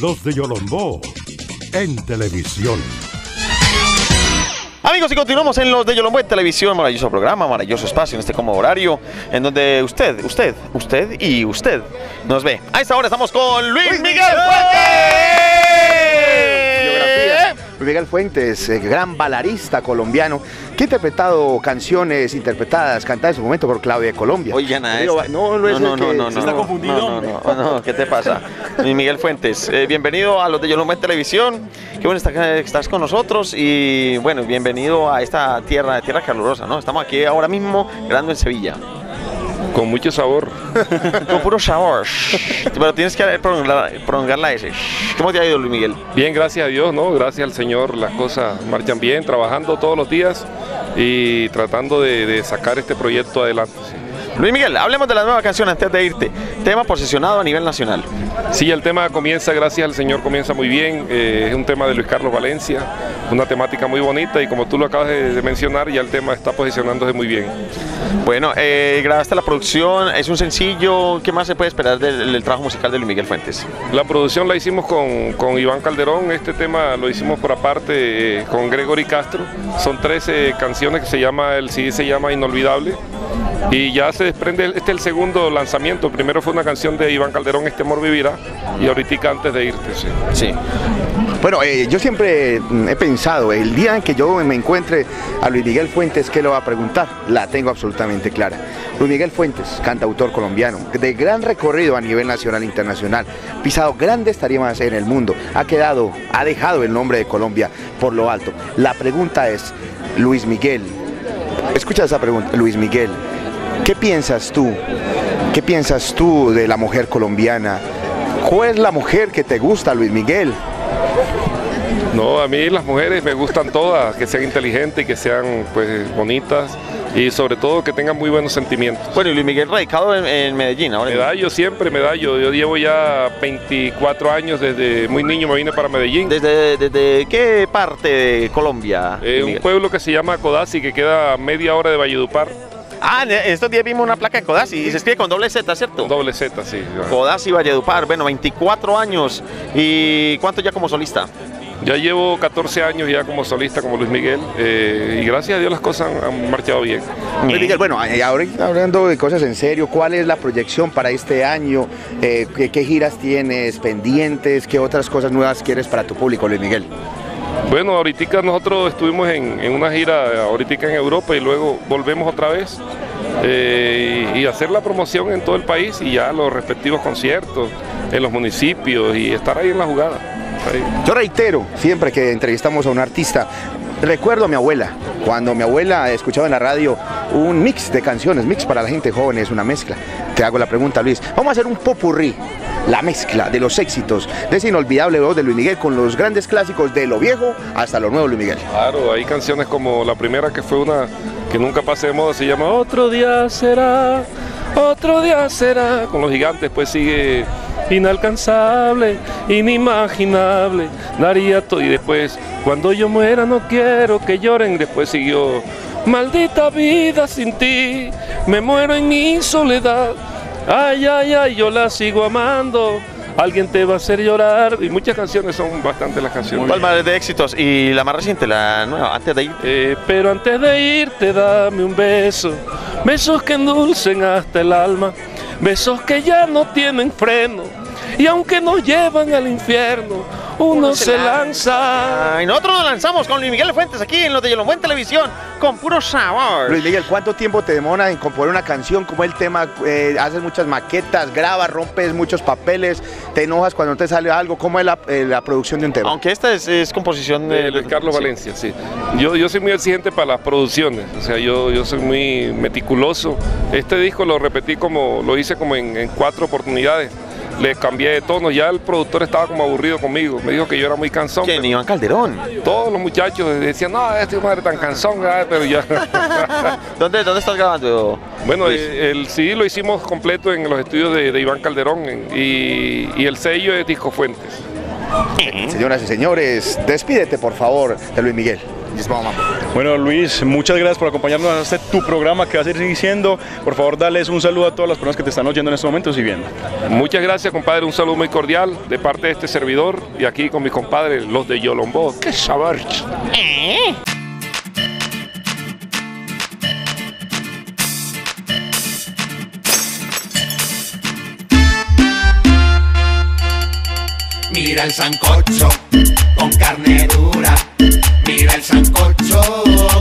Los de Yolombó en televisión. Amigos, y continuamos en los de Yolombo en televisión, maravilloso programa, maravilloso espacio en este cómodo horario, en donde usted, usted, usted y usted nos ve. A esta hora estamos con Luis, Luis Miguel. Fuentes. Miguel Fuentes, eh, gran balarista colombiano, que ha interpretado canciones interpretadas, cantadas en su momento por Claudia de Colombia. Oye, Ana, Digo, este- no, no es no, no, que- no, se no, está no, confundido, no, no, no, no, ¿qué te pasa? Miguel Fuentes, eh, bienvenido a los de Yolombo en televisión. Qué bueno estar- que estás con nosotros y bueno, bienvenido a esta tierra, tierra calurosa, ¿no? Estamos aquí ahora mismo grabando en Sevilla. Con mucho sabor. Con puro sabor. Pero tienes que prolongar, prolongar la S. ¿Cómo te ha ido, Luis Miguel? Bien, gracias a Dios, ¿no? Gracias al Señor, las cosas marchan bien, trabajando todos los días y tratando de, de sacar este proyecto adelante. sí. Luis Miguel, hablemos de la nueva canción antes de irte. Tema posicionado a nivel nacional. Sí, el tema comienza, gracias al Señor, comienza muy bien. eh, es un tema de Luis Carlos Valencia, una temática muy bonita y como tú lo acabas de, mencionar, ya el tema está posicionándose muy bien. Bueno, eh, grabaste la producción, es un sencillo. ¿Qué más se puede esperar del, del trabajo musical de Luis Miguel Fuentes? La producción la hicimos con, con Iván Calderón, este tema lo hicimos por aparte eh, con Gregory Castro. Son 13 canciones que se llama, el CD se llama Inolvidable. Y ya se desprende, este es el segundo lanzamiento. Primero fue una canción de Iván Calderón, Este amor vivirá. Y ahorita antes de irte, sí. Sí. Bueno, eh, yo siempre mm, he pensado, el día en que yo me encuentre a Luis Miguel Fuentes, ¿qué le va a preguntar? La tengo absolutamente clara. Luis Miguel Fuentes, cantautor colombiano, de gran recorrido a nivel nacional e internacional, pisado grandes tarimas en el mundo, ha quedado, ha dejado el nombre de Colombia por lo alto. La pregunta es, Luis Miguel, escucha esa pregunta, Luis Miguel, ¿qué piensas tú? ¿Qué piensas tú de la mujer colombiana? ¿Cuál es la mujer que te gusta, Luis Miguel? No, a mí las mujeres me gustan todas, que sean inteligentes y que sean pues bonitas y sobre todo que tengan muy buenos sentimientos. Bueno, y Luis Miguel radicado en, en Medellín ahora. Medallo siempre, medallo. Yo llevo ya 24 años, desde muy niño me vine para Medellín. ¿Desde, desde qué parte de Colombia? Eh, un pueblo que se llama Codazzi, que queda a media hora de Valledupar, Ah, en estos días vimos una placa de Codazzi y se escribe con doble Z, ¿cierto? doble Z, sí. Codazzi Valledupar, bueno, 24 años. ¿Y cuánto ya como solista? Ya llevo 14 años ya como solista, como Luis Miguel, eh, y gracias a Dios las cosas han, han marchado bien. Luis Miguel, bueno, eh, ahorita hablando de cosas en serio, ¿cuál es la proyección para este año? Eh, ¿qué, qué giras tienes pendientes? ¿Qué otras cosas nuevas quieres para tu público, Luis Miguel? Bueno, ahorita nosotros estuvimos en, en una gira ahorita en Europa y luego volvemos otra vez eh, y, hacer la promoción en todo el país y ya los respectivos conciertos en los municipios y estar ahí en la jugada. Yo reitero, siempre que entrevistamos a un artista, recuerdo a mi abuela, cuando mi abuela escuchaba en la radio un mix de canciones, mix para la gente joven es una mezcla. Te hago la pregunta, Luis, vamos a hacer un popurrí, la mezcla de los éxitos de ese inolvidable voz de Luis Miguel con los grandes clásicos de lo viejo hasta lo nuevo, Luis Miguel. Claro, hay canciones como la primera que fue una que nunca pase de moda, se llama Otro día será, otro día será, con los gigantes, pues sigue inalcanzable, inimaginable, daría todo y después, cuando yo muera no quiero que lloren, después siguió, maldita vida sin ti, me muero en mi soledad, ay, ay, ay, yo la sigo amando. Alguien te va a hacer llorar y muchas canciones son bastante las canciones. ¿Cuál más de éxitos? Y la más reciente, la nueva, antes de ir. Eh, pero antes de irte dame un beso, besos que endulcen hasta el alma, besos que ya no tienen freno y aunque nos llevan al infierno, uno se lanza. Y nosotros nos lanzamos con Luis Miguel Fuentes aquí en los de Yolombo en televisión con puro sabor. Luis Miguel, ¿cuánto tiempo te demora en componer una canción? como el tema? Eh, haces muchas maquetas, grabas, rompes muchos papeles, te enojas cuando no te sale algo. ¿Cómo es la, eh, la producción de un tema? Aunque esta es, es composición de De Carlos sí. Valencia, sí. Yo, yo soy muy exigente para las producciones, o sea, yo, yo soy muy meticuloso. Este disco lo repetí como, lo hice como en, en cuatro oportunidades. Le cambié de tono, ya el productor estaba como aburrido conmigo, me dijo que yo era muy cansón. ¿Quién? Iván Calderón. Todos los muchachos decían, no, este madre tan cansón, ah", pero ya. ¿Dónde, ¿Dónde estás grabando? Bueno, el CD lo hicimos completo en los estudios de, de Iván Calderón y, y el sello es Disco Fuentes. Señoras y señores, despídete por favor de Luis Miguel. Bueno, Luis, muchas gracias por acompañarnos a este tu programa que va a seguir siendo. Por favor, darles un saludo a todas las personas que te están oyendo en estos momentos y viendo. Muchas gracias, compadre. Un saludo muy cordial de parte de este servidor y aquí con mis compadres, los de Yolombó. ¡Qué sabor! Mira el sancocho con carne dura. Mira el sancocho